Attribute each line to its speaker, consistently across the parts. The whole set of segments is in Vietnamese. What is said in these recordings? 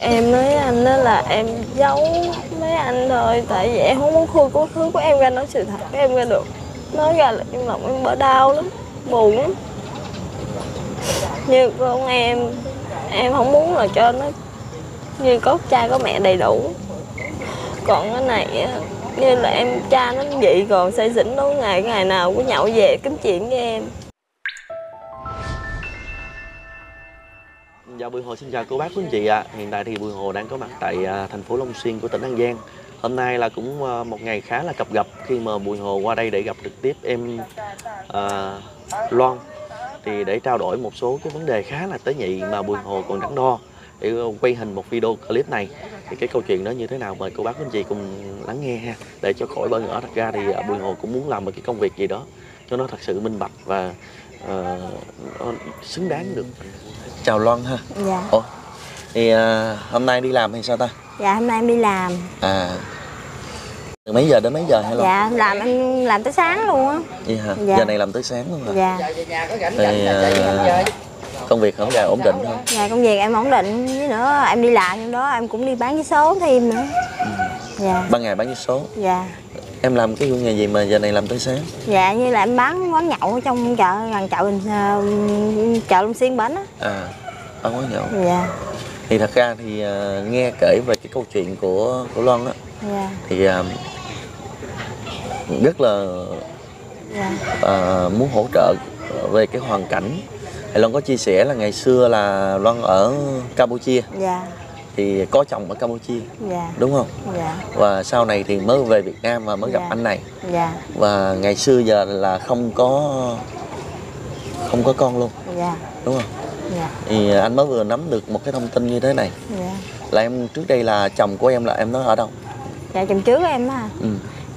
Speaker 1: Em nói anh đó là em giấu mấy anh thôi, Tại vì em không muốn khui quá khứ của em ra nói sự thật của em ra được, Nói ra là trong lòng em bỡ đau lắm, Buồn lắm. Như con em Em không muốn là cho nó Như có cha có mẹ đầy đủ. Còn cái này Như là em, cha nó vậy còn say xỉn, nó ngày ngày nào cũng nhậu về kiếm chuyện với em.
Speaker 2: Dạ Bùi Hồ xin chào cô bác quý anh chị ạ. Hiện tại thì Bùi Hồ đang có mặt tại à, thành phố Long Xuyên của tỉnh An Giang. Hôm nay là cũng à, một ngày khá là cập gặp khi mà Bùi Hồ qua đây để gặp trực tiếp em à, Loan thì để trao đổi một số cái vấn đề khá là tế nhị mà Bùi Hồ còn đắn đo để quay hình một video clip này thì cái câu chuyện đó như thế nào mời cô bác quý anh chị cùng lắng nghe ha để cho khỏi bỡ ngỡ thật ra thì à, Bùi Hồ cũng muốn làm một cái công việc gì đó cho nó thật sự minh bạch và ờ, nó xứng đáng được chào Loan ha
Speaker 3: Dạ,
Speaker 2: Ủa, thì à, hôm nay đi làm hay sao ta?
Speaker 3: dạ hôm nay em đi làm
Speaker 2: À, từ mấy giờ đến mấy giờ hả Loan?
Speaker 3: Dạ, làm em làm tới sáng luôn á
Speaker 2: Vậy hả?
Speaker 3: Dạ.
Speaker 2: Giờ này làm tới sáng luôn hả?
Speaker 3: Dạ,
Speaker 2: Thì à, công việc không dài ổn định không?
Speaker 3: dạ công việc em ổn định với nữa em đi làm trong đó em cũng đi bán vé số thêm nữa Dạ,
Speaker 2: Ban ngày bán vé số.
Speaker 3: dạ
Speaker 2: Em làm cái nghề gì mà giờ này làm tới sáng?
Speaker 3: Dạ như là em bán quán nhậu ở trong chợ gần chợ Bình ờ, chợ Long Xuyên bển á
Speaker 2: À, bán quán nhậu.
Speaker 3: Dạ,
Speaker 2: Thì thật ra thì à, nghe kể về cái câu chuyện của của Loan á
Speaker 3: dạ,
Speaker 2: thì à, rất là
Speaker 3: dạ,
Speaker 2: à, muốn hỗ trợ về cái hoàn cảnh. Thì Loan có chia sẻ là ngày xưa là Loan ở Campuchia
Speaker 3: dạ,
Speaker 2: thì có chồng ở Campuchia
Speaker 3: dạ,
Speaker 2: đúng không?
Speaker 3: dạ,
Speaker 2: và sau này thì mới về Việt Nam và mới gặp
Speaker 3: Dạ.
Speaker 2: anh này.
Speaker 3: Dạ,
Speaker 2: và ngày xưa giờ là không có không có con luôn
Speaker 3: dạ,
Speaker 2: đúng không?
Speaker 3: Dạ,
Speaker 2: thì anh mới vừa nắm được một cái thông tin như thế này.
Speaker 3: Dạ.
Speaker 2: Là em trước đây là chồng của em là em nói ở đâu?
Speaker 3: Dạ chồng trước em á.
Speaker 2: Ừ.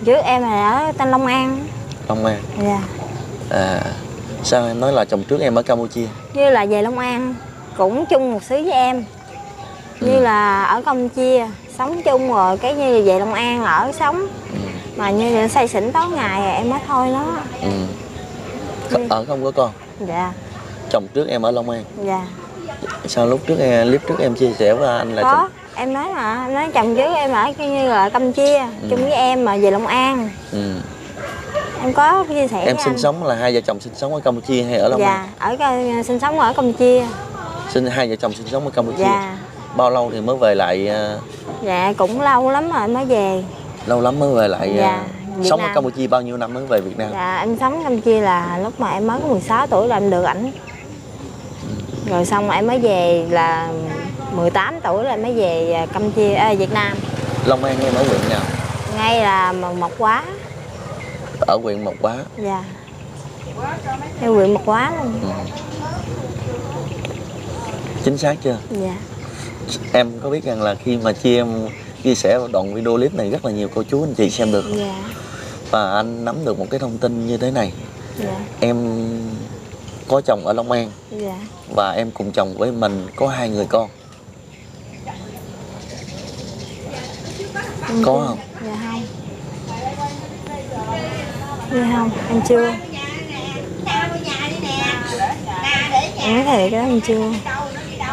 Speaker 3: Trước em là ở Tân Long An.
Speaker 2: Long An.
Speaker 3: Dạ.
Speaker 2: À sao em nói là chồng trước em ở Campuchia?
Speaker 3: Như là về Long An cũng chung một xứ với em như
Speaker 2: Ừ.
Speaker 3: là ở Campuchia sống chung rồi cái như về Long An ở sống
Speaker 2: ừ.
Speaker 3: mà như là say xỉn tối ngày rồi em mới thôi nó
Speaker 2: ừ. Ở không có con
Speaker 3: dạ
Speaker 2: chồng trước em ở Long An
Speaker 3: dạ
Speaker 2: sao lúc trước em clip trước em chia sẻ với anh là
Speaker 3: có
Speaker 2: chồng
Speaker 3: em nói mà em nói chồng trước em ở như là Campuchia
Speaker 2: Ừ.
Speaker 3: chung với em mà về Long An
Speaker 2: ừ.
Speaker 3: em có chia sẻ
Speaker 2: em sinh
Speaker 3: anh.
Speaker 2: sống là hai vợ chồng sinh sống ở Campuchia hay ở Long An
Speaker 3: dạ ở cái- sinh sống ở Campuchia
Speaker 2: sinh hai vợ chồng sinh sống ở Campuchia
Speaker 3: dạ
Speaker 2: bao lâu thì mới về lại à,
Speaker 3: dạ cũng lâu lắm rồi mới về.
Speaker 2: Lâu lắm mới về lại
Speaker 3: Dạ,
Speaker 2: à,
Speaker 3: Việt
Speaker 2: sống ở
Speaker 3: Nam.
Speaker 2: Campuchia bao nhiêu năm mới về Việt Nam?
Speaker 3: Dạ em sống Campuchia là lúc mà em mới có 16 tuổi là em được ảnh. Rồi xong em mới về là 18 tuổi là mới về à, Campuchia, à, Việt Nam.
Speaker 2: Long An em ở huyện nào?
Speaker 3: Ngay là Mộc Quá.
Speaker 2: Ở huyện Mộc Quá.
Speaker 3: Dạ. Em huyện Mộc Quá luôn.
Speaker 2: Ừ. chính xác chưa?
Speaker 3: Dạ
Speaker 2: em có biết rằng là khi mà chia em chia sẻ đoạn video clip này rất là nhiều cô chú anh chị xem được
Speaker 3: Dạ.
Speaker 2: Và anh nắm được một cái thông tin như thế này.
Speaker 3: Dạ.
Speaker 2: Em có chồng ở Long An.
Speaker 3: Dạ.
Speaker 2: Và em cùng chồng với mình có hai người con.
Speaker 3: Em
Speaker 2: Có
Speaker 3: chưa-
Speaker 2: không?
Speaker 3: Dạ không. Dạ không, em chưa. Em nói thiệt đó em chưa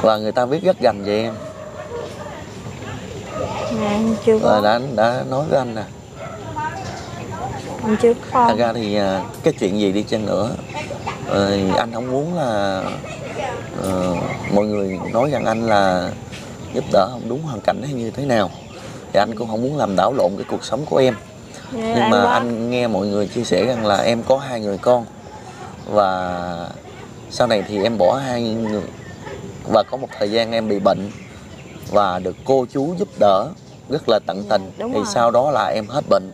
Speaker 2: và người ta viết rất gành về em.
Speaker 3: Dạ em chưa có.
Speaker 2: đã đã nói với anh nè.
Speaker 3: Em chưa có.
Speaker 2: Thật ra thì à, cái chuyện gì đi chăng nữa ờ, anh không muốn là ờ, mọi người nói rằng anh là giúp đỡ không đúng hoàn cảnh hay như thế nào. Thì anh cũng không muốn làm đảo lộn cái cuộc sống của em.
Speaker 3: Dạ,
Speaker 2: nhưng mà anh nghe mọi người chia sẻ rằng là em có hai người con. Và sau này thì em bỏ hai người và có một thời gian em bị bệnh và được cô chú giúp đỡ rất là tận tình.
Speaker 3: Đúng
Speaker 2: thì
Speaker 3: rồi.
Speaker 2: sau đó là em hết bệnh.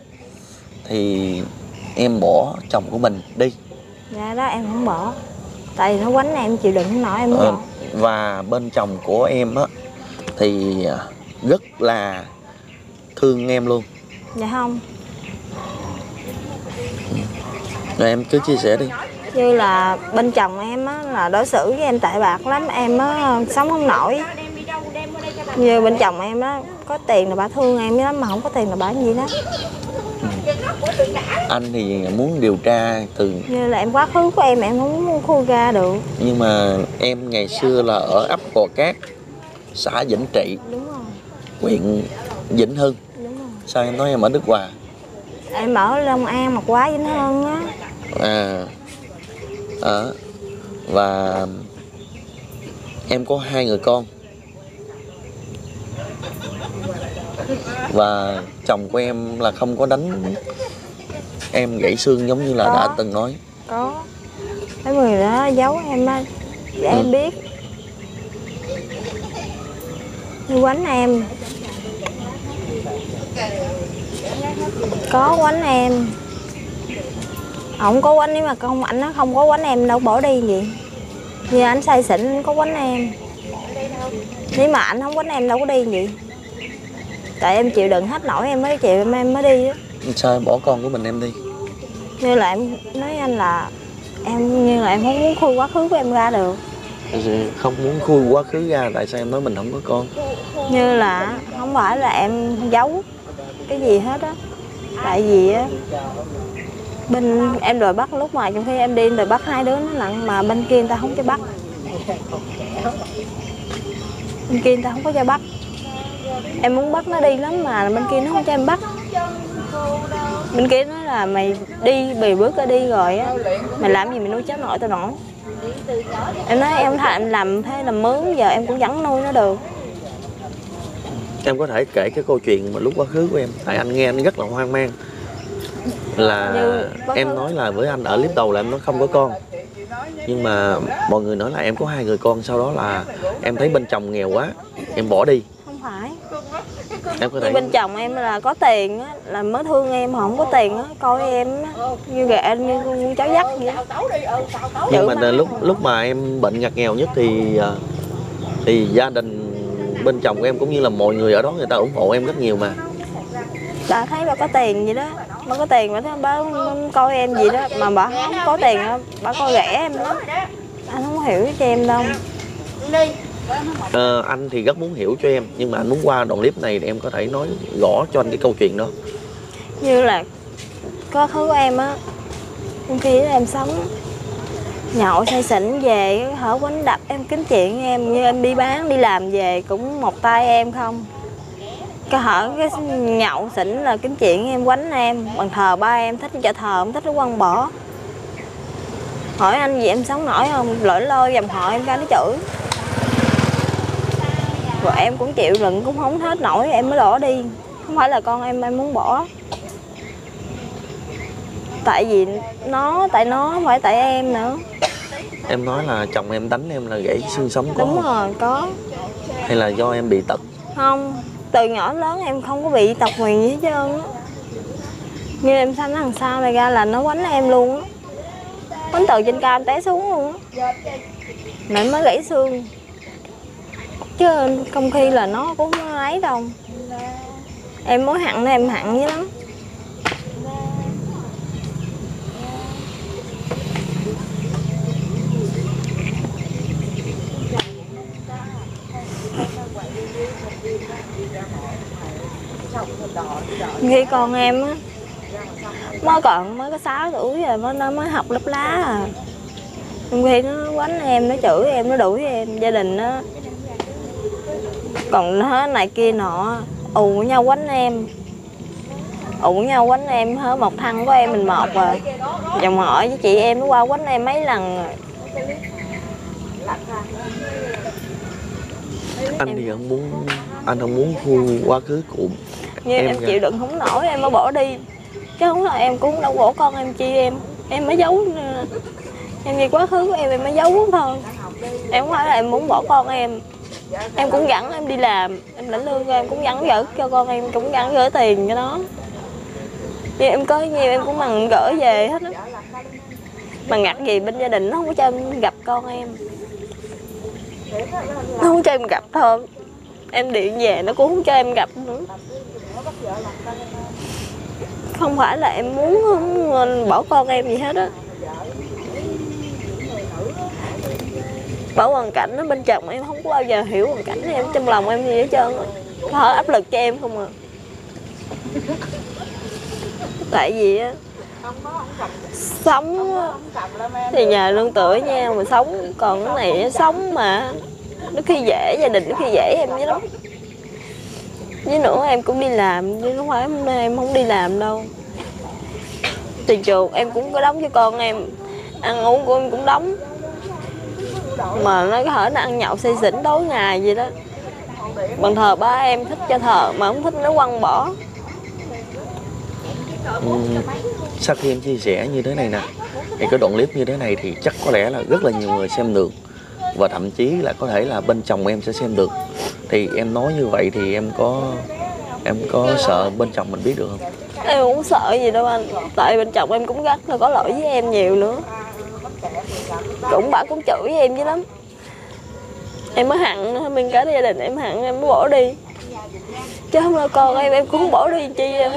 Speaker 2: Thì em bỏ chồng của mình đi.
Speaker 3: Dạ đó em không bỏ. Tại vì nó quánh em chịu đựng không nổi em không
Speaker 2: Ờ,
Speaker 3: bỏ.
Speaker 2: và bên chồng của em á thì rất là thương em luôn.
Speaker 3: Dạ không.
Speaker 2: Rồi em cứ chia sẻ đi
Speaker 3: Như là bên chồng em á là đối xử với em tệ bạc lắm Em á sống không nổi. Như bên chồng em á Có tiền là bà thương em lắm Mà không có tiền là bà gì đó.
Speaker 2: Anh thì muốn điều tra từ
Speaker 3: Như là em quá khứ của em Em không muốn khui ra được.
Speaker 2: Nhưng mà em ngày xưa là ở ấp Gò Cát xã Vĩnh Trị.
Speaker 3: Đúng rồi.
Speaker 2: Huyện Vĩnh Hưng.
Speaker 3: Đúng rồi.
Speaker 2: Sao em nói em ở Đức Hòa?
Speaker 3: Em ở Long An mà quá Vĩnh Hưng á.
Speaker 2: À ở và em có hai người con. Và chồng của em là không có đánh em gãy xương giống như là đã
Speaker 3: Có.
Speaker 2: từng nói.
Speaker 3: Có. Cái người đó giấu em á để
Speaker 2: Ừ.
Speaker 3: em biết. Đi quánh em. Có quánh em ổng có quánh nhưng mà không ảnh nó không có quánh em đâu bỏ đi gì như ảnh say xỉn có quánh em. Nếu mà ảnh không quánh em đâu có đi gì tại em chịu đựng hết nổi em mới chịu em em mới đi á.
Speaker 2: Sao em bỏ con của mình em đi?
Speaker 3: Như là em nói anh là em như là em không muốn khui quá khứ của em ra được.
Speaker 2: Không muốn khui quá khứ ra tại sao em nói mình không có con?
Speaker 3: Như là không phải là em giấu cái gì hết á. Tại vì á bên em đòi bắt lúc mà trong khi em đi đòi bắt hai đứa nó nặng mà bên kia người ta không cho bắt. Bên kia người ta không có cho bắt. Em muốn bắt nó đi lắm mà bên kia nó không cho em bắt. Bên kia nói là mày đi, bì bước ra đi rồi á. Mày làm gì mày nuôi cháu nội tao nổi. Em nói em thà em làm thế làm mướn, giờ em cũng vẫn nuôi nó được.
Speaker 2: Em có thể kể cái câu chuyện mà lúc quá khứ của em. Tại anh nghe anh rất là hoang mang là em nói là với anh ở clip đầu là em nói không có con. Nhưng mà mọi người nói là em có hai người con sau đó là em thấy bên chồng nghèo quá em bỏ đi.
Speaker 3: Không phải.
Speaker 2: Em có thể
Speaker 3: bên chồng em là có tiền á là mới thương em mà không có tiền á coi em á như gẹ như con cháu dắt vậy
Speaker 2: nhưng mà lúc lúc mà em bệnh ngặt nghèo nhất thì ờ, thì gia đình bên chồng của em cũng như là mọi người ở đó người ta ủng hộ em rất nhiều mà
Speaker 3: bà thấy bà có tiền gì đó. Bà có tiền bà thấy bà coi em gì đó. Mà bà không có tiền á bà coi rẻ em lắm. Anh không hiểu cho em đâu.
Speaker 2: Ờ, anh thì rất muốn hiểu cho em nhưng mà anh muốn qua đoạn clip này để em có thể nói rõ cho anh cái câu chuyện đó.
Speaker 3: Như là có thứ của em á khi đó em sống nhậu say xỉn về hở quánh đập em kiếm chuyện em như em đi bán đi làm về cũng một tay em không cái hở cái nhậu xỉn là kiếm chuyện em quánh em. Bằng thờ ba em thích chợ thờ không thích nó quăng bỏ. Hỏi anh gì em sống nổi không? Lỗi lôi dòng họ em ra nó chửi. Rồi em cũng chịu đựng cũng không hết nổi em mới bỏ đi. Không phải là con em em muốn bỏ. Tại vì nó tại nó không phải tại em nữa.
Speaker 2: Em nói là chồng em đánh em là gãy xương sống có
Speaker 3: đúng rồi có.
Speaker 2: Hay là do em bị tật?
Speaker 3: Không từ nhỏ lớn em không có bị tật nguyền gì hết trơn á. Như em sanh đằng sau này ra là nó quánh em luôn á. Quánh từ trên cao em té xuống luôn á. Mẹ mới gãy xương. Chứ không khi là nó cũng không ấy đâu. Em mới hận nó em hận dữ lắm. Khi con em á, mới còn mới có 6 tuổi rồi, mới, nó mới học lớp lá à. Trong khi nó quánh em, nó chửi em, nó đuổi em, gia đình nó. Còn nó này kia nọ, ù nhau quánh em. Ù nhau quánh em hết một thằng của em mình một rồi à. dòng họ với chị em nó qua quánh em mấy lần rồi.
Speaker 2: Anh thì không muốn, anh không muốn khui quá khứ cũ
Speaker 3: như
Speaker 2: Em
Speaker 3: em, chịu đựng không nổi em mới bỏ đi. Chứ không là em cũng đâu bỏ con em chi em em mới giấu nè. em vì quá khứ của em em mới giấu thôi. Em không phải là em muốn bỏ con em. Em cũng dẫn em đi làm em lãnh lương em cũng dẫn gửi cho con em cũng dẫn gửi tiền cho nó. Nhưng em có nhiều em cũng bằng gửi về hết á. Mà ngặt gì bên gia đình nó không có cho em gặp con em. Nó không cho em gặp thôi. Em điện về nó cũng không cho em gặp nữa không phải là em muốn muốn bỏ con em gì hết á. Bảo hoàn cảnh nó bên chồng em không có bao giờ hiểu hoàn cảnh em trong lòng em gì hết trơn á. Áp lực cho em không à. Tại vì á, sống thì nhờ lương tựa nhau mà sống còn cái này sống mà. Nó khi dễ, gia đình nó khi dễ em với lắm với nữa em cũng đi làm chứ không phải hôm nay em không đi làm đâu. Tiền chuột em cũng có đóng cho con em ăn uống của em cũng đóng. Mà nó có thể nó ăn nhậu say xỉn tối ngày vậy đó. Bằng thờ ba em thích cho thờ mà không thích nó quăng bỏ.
Speaker 2: Ừ, sau khi em chia sẻ như thế này nè thì cái đoạn clip như thế này thì chắc có lẽ là rất là nhiều người xem được và thậm chí là có thể là bên chồng em sẽ xem được. Thì em nói như vậy thì em có em có sợ bên chồng mình biết được không?
Speaker 3: Em không sợ gì đâu anh. Tại bên chồng em cũng rất là có lỗi với em nhiều nữa. Cũng bà cũng chửi em dữ lắm. Em mới hận mình cả gia đình em hận em mới bỏ đi. Chứ không là con em em cũng không bỏ đi chi em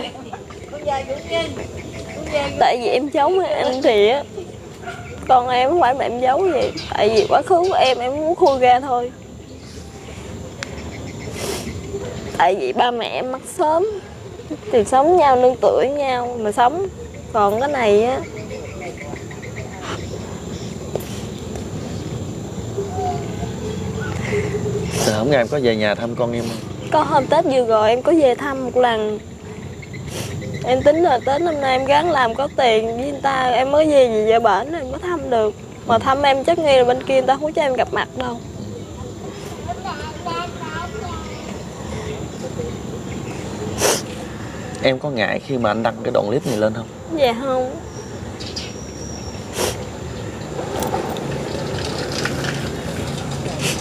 Speaker 3: tại vì em chống anh thì á con em không phải mà em giấu gì tại vì quá khứ của em em muốn khui ra thôi. Tại vì ba mẹ em mất sớm thì sống nhau nương tựa nhau mà sống. Còn cái này á
Speaker 2: Rồi hôm nay em có về nhà thăm con em không?
Speaker 3: Có hôm tết vừa rồi em có về thăm một lần em tính là tết năm nay em gắng làm có tiền với người ta em mới về về về bển em có thăm được. Mà thăm em chắc nghi là bên kia người ta không có cho em gặp mặt đâu.
Speaker 2: Em có ngại khi mà anh đăng cái đoạn clip này lên không?
Speaker 3: Dạ không.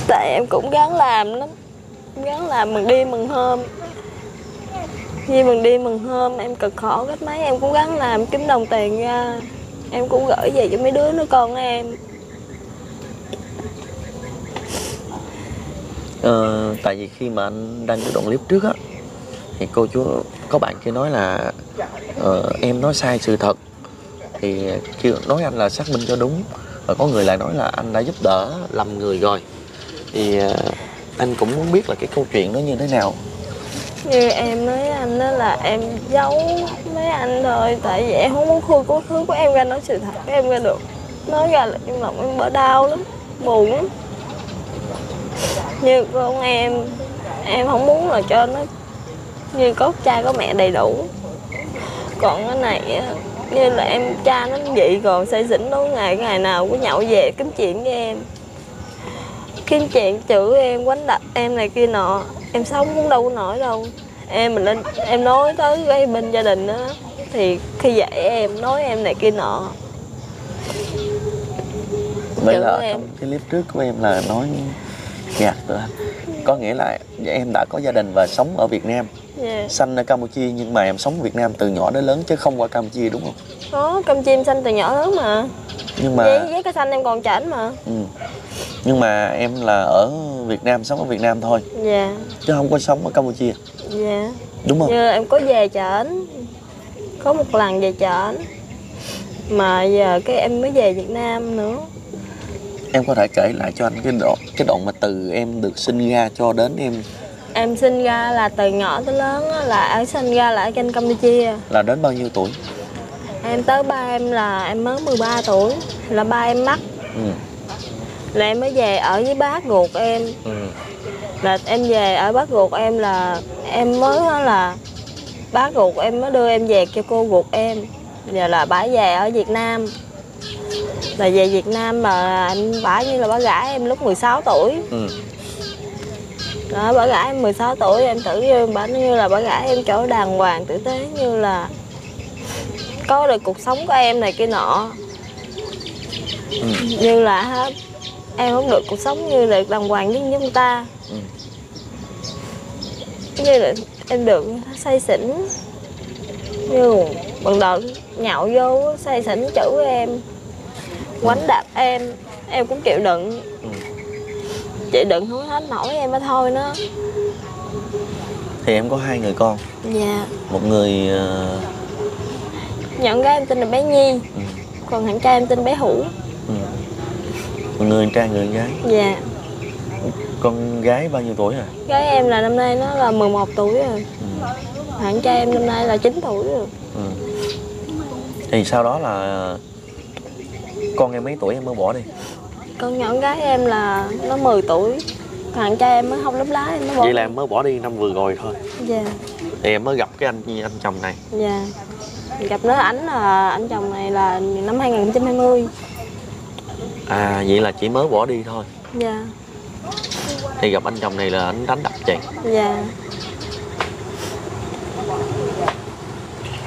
Speaker 3: Tại em cũng gắng làm lắm. Gắng làm mừng đi mừng hôm như mừng đi mừng hôm em cực khổ cách mấy em cũng gắng làm kiếm đồng tiền ra. Em cũng gửi về cho mấy đứa nó con em.
Speaker 2: Ờ, tại vì khi mà anh đăng cái đoạn clip trước á thì cô chú có bạn kia nói là ờ, em nói sai sự thật. Thì kêu nói anh là xác minh cho đúng. Và có người lại nói là anh đã giúp đỡ lầm người rồi. Thì ờ, anh cũng muốn biết là cái câu chuyện đó như thế nào
Speaker 3: như em nói anh đó là em giấu mấy anh thôi, tại vì em không muốn khui quá khứ của em ra nói sự thật của em ra được. Nói ra là trong lòng em bỡ đau lắm, buồn lắm. Như con em em không muốn là cho nó như có cha có mẹ đầy đủ. Còn cái này như là em, cha nó vậy còn say xỉn tối ngày ngày nào cũng nhậu về kiếm chuyện với em. Kiếm chuyện chửi em, quánh đập em này kia nọ em sống cũng đâu có nổi đâu. Em mình lên em nói tới cái bên gia đình á thì khi dạy em nói em này kia nọ.
Speaker 2: Vậy là ở
Speaker 3: em.
Speaker 2: trong cái clip trước của em là nói gạt rồi. Anh có nghĩa là em đã có gia đình và sống ở Việt Nam.
Speaker 3: Yeah.
Speaker 2: sanh ở Campuchia nhưng mà em sống Việt Nam từ nhỏ đến lớn chứ không qua Campuchia đúng không?
Speaker 3: Có cơm chim xanh từ nhỏ lớn mà.
Speaker 2: Nhưng mà
Speaker 3: giấy giấy cái xanh em còn chảnh mà.
Speaker 2: Ừ. nhưng mà em là ở Việt Nam sống ở Việt Nam thôi.
Speaker 3: Dạ.
Speaker 2: Chứ không có sống ở Campuchia.
Speaker 3: Dạ.
Speaker 2: Đúng không?
Speaker 3: Như em có về chảnh có một lần về chảnh mà giờ cái em mới về Việt Nam nữa.
Speaker 2: Em có thể kể lại cho anh cái đoạn cái đoạn mà từ em được sinh ra cho đến em
Speaker 3: em sinh ra là từ nhỏ tới lớn á, là ở sinh ra là ở trên Campuchia.
Speaker 2: là đến bao nhiêu tuổi?
Speaker 3: Em tới ba em là em mới 13 tuổi là ba em mất
Speaker 2: ừ.
Speaker 3: Là em mới về ở với bác ruột em
Speaker 2: Ừ.
Speaker 3: là em về ở bác ruột em là em mới là bác ruột em mới đưa em về cho cô ruột em giờ là bả về ở Việt Nam là về Việt Nam mà anh bả như là bả gả em lúc 16 tuổi
Speaker 2: Ừ.
Speaker 3: đó bả gả em 16 tuổi em tưởng như bả như là bả gả em chỗ đàng hoàng tử tế như là có được cuộc sống của em này kia nọ
Speaker 2: Ừ.
Speaker 3: như là em không được cuộc sống như là đàng hoàng với người ta.
Speaker 2: Ừ.
Speaker 3: như là em được say xỉn. Như bằng đầu nhậu vô say xỉn chửi em quánh đạp em. Em cũng chịu đựng.
Speaker 2: Ừ.
Speaker 3: chị đựng không hết nổi em mới thôi nó
Speaker 2: thì em có hai người con.
Speaker 3: Dạ.
Speaker 2: Một người ờ,
Speaker 3: nhận gái em tên là bé nhi.
Speaker 2: Ừ.
Speaker 3: còn thằng trai em tên bé hữu
Speaker 2: người trai người gái.
Speaker 3: Dạ.
Speaker 2: Con gái bao nhiêu tuổi à
Speaker 3: gái em là năm nay nó là 11 tuổi rồi.
Speaker 2: Ừ.
Speaker 3: thằng trai em năm nay là 9 tuổi rồi.
Speaker 2: Ừ. thì sau đó là con em mấy tuổi em mới bỏ đi?
Speaker 3: Con nhỏ gái em là nó 10 tuổi. Còn thằng trai em mới không lấp lá em mới bỏ
Speaker 2: vậy là em mới bỏ đi năm vừa rồi thôi.
Speaker 3: Dạ.
Speaker 2: Thì em mới gặp cái anh anh chồng này.
Speaker 3: Dạ. Gặp nó ảnh là anh chồng này là năm 2020
Speaker 2: à vậy là chỉ mới bỏ đi thôi.
Speaker 3: Dạ.
Speaker 2: Thì gặp anh chồng này là anh đánh đập chị.
Speaker 3: Dạ.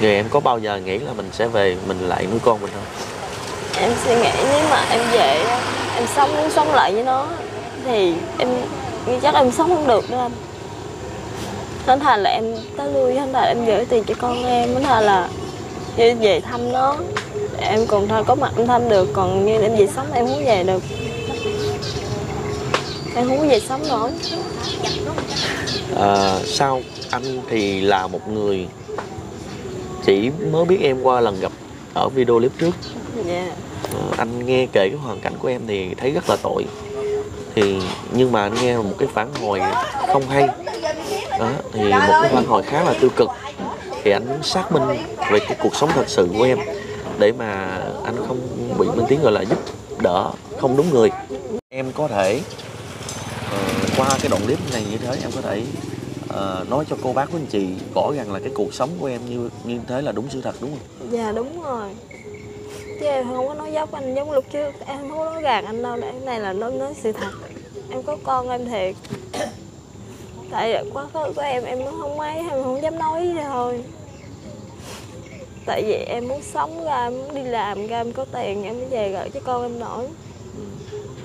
Speaker 2: Rồi em có bao giờ nghĩ là mình sẽ về mình lại nuôi con mình không?
Speaker 3: Em suy nghĩ nếu mà em về em sống muốn sống lại với nó thì em nghĩ chắc em sống không được đâu anh. Thành thà là em tới lui thành thà em gửi tiền cho con em thành thà là về thăm nó em còn thôi có mặt em thăm được còn như em về sống em không về được. Em không có về sống nổi
Speaker 2: à, sao anh thì là một người chỉ mới biết em qua lần gặp ở video clip trước?
Speaker 3: Dạ.
Speaker 2: Ờ, anh nghe kể cái hoàn cảnh của em thì thấy rất là tội. Thì nhưng mà anh nghe một cái phản hồi không hay. Đó thì một cái phản hồi khá là tiêu cực. Thì anh muốn xác minh về cái cuộc sống thật sự của em để mà anh không bị bên tiếng gọi là giúp đỡ không đúng người. Em có thể ờ, qua cái đoạn clip này như thế em có thể ờ, nói cho cô bác của anh chị rõ ràng là cái cuộc sống của em như như thế là đúng sự thật đúng không?
Speaker 3: Dạ đúng rồi. Chứ em không có nói dốc anh giống lúc trước em không có nói gạt anh đâu để cái này là nói nói sự thật. Em có con em thiệt. Tại quá khứ của em em không mấy em không dám nói gì thôi tại vì em muốn sống, ra em muốn đi làm, ra em có tiền, em mới về gửi cho con em nổi.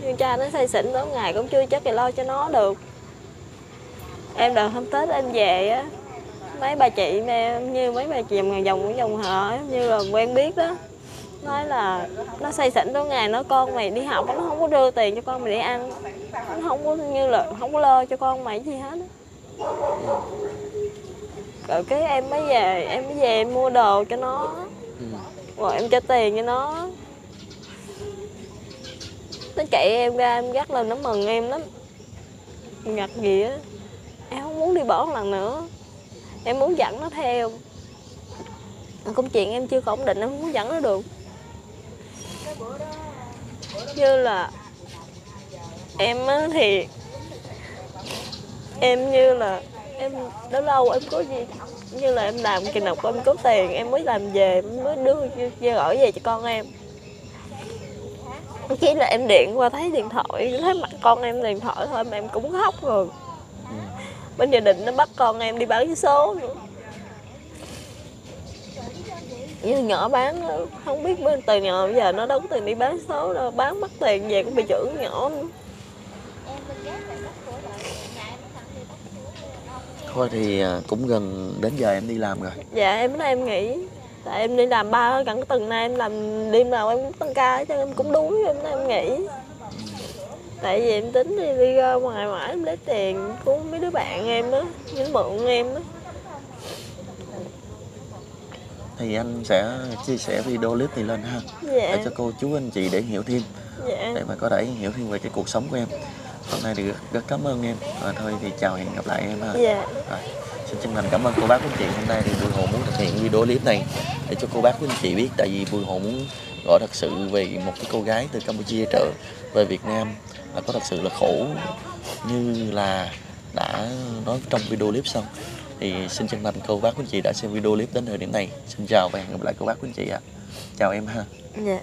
Speaker 3: Nhưng cha nó say xỉn tối ngày, cũng chưa chắc thì lo cho nó được. Em đợt hôm tết em về á, mấy bà chị em như mấy bà chị vòng dòng của dòng họ, như là quen biết đó nói là nó say xỉn tối ngày nó con mày đi học, nó không có đưa tiền cho con mày đi ăn. Nó không có như là, không có lo cho con mày gì hết rồi cái em mới về em mới về em mua đồ cho nó. Rồi em cho tiền cho nó. Nó chạy em ra em gắt lên nó mừng em lắm. Ngặt gì á em không muốn đi bỏ một lần nữa. Em muốn dẫn nó theo. Công chuyện em chưa có ổn định em không muốn dẫn nó được. Như là em á thì em như là em đã lâu em có gì như là em làm kỳ nào em có tiền, em mới làm về, em mới đưa về ở về cho con em. Chỉ là em điện qua thấy điện thoại, thấy mặt con em điện thoại thôi mà em cũng khóc rồi. Bên gia đình nó bắt con em đi bán vé số nữa. Như nhỏ bán không biết bên từ nhỏ bây giờ nó đóng tiền đi bán số đâu, bán mất tiền về cũng bị chửi nhỏ nữa.
Speaker 2: Thôi thì à, cũng gần đến giờ em đi làm rồi.
Speaker 3: Dạ em nói em nghỉ. Tại em đi làm ba gần cái tuần nay em làm đêm nào em cũng tăng ca cho em cũng đuối em nói em nghỉ. Tại vì em tính đi đi ra ngoài mãi em lấy tiền của mấy đứa bạn em đó những mượn em đó
Speaker 2: thì anh sẽ chia sẻ video clip này lên ha.
Speaker 3: Dạ.
Speaker 2: Để cho cô chú anh chị để hiểu thêm.
Speaker 3: Dạ.
Speaker 2: Để mà có thể hiểu thêm về cái cuộc sống của em hôm nay thì rất, cảm ơn em. À, thôi thì chào hẹn gặp lại em ha.
Speaker 3: Dạ.
Speaker 2: Rồi, xin chân thành cảm ơn cô bác của anh chị. Hôm nay thì Bùi Hồ muốn thực hiện video clip này để cho cô bác của anh chị biết. Tại vì Bùi Hồ muốn gọi thật sự về một cái cô gái từ Campuchia trở về Việt Nam. Là có thật sự là khổ như là đã nói trong video clip xong. Thì xin chân thành cô bác của anh chị đã xem video clip đến thời điểm này. Xin chào và hẹn gặp lại cô bác của anh chị ạ. Chào em ha.
Speaker 3: Dạ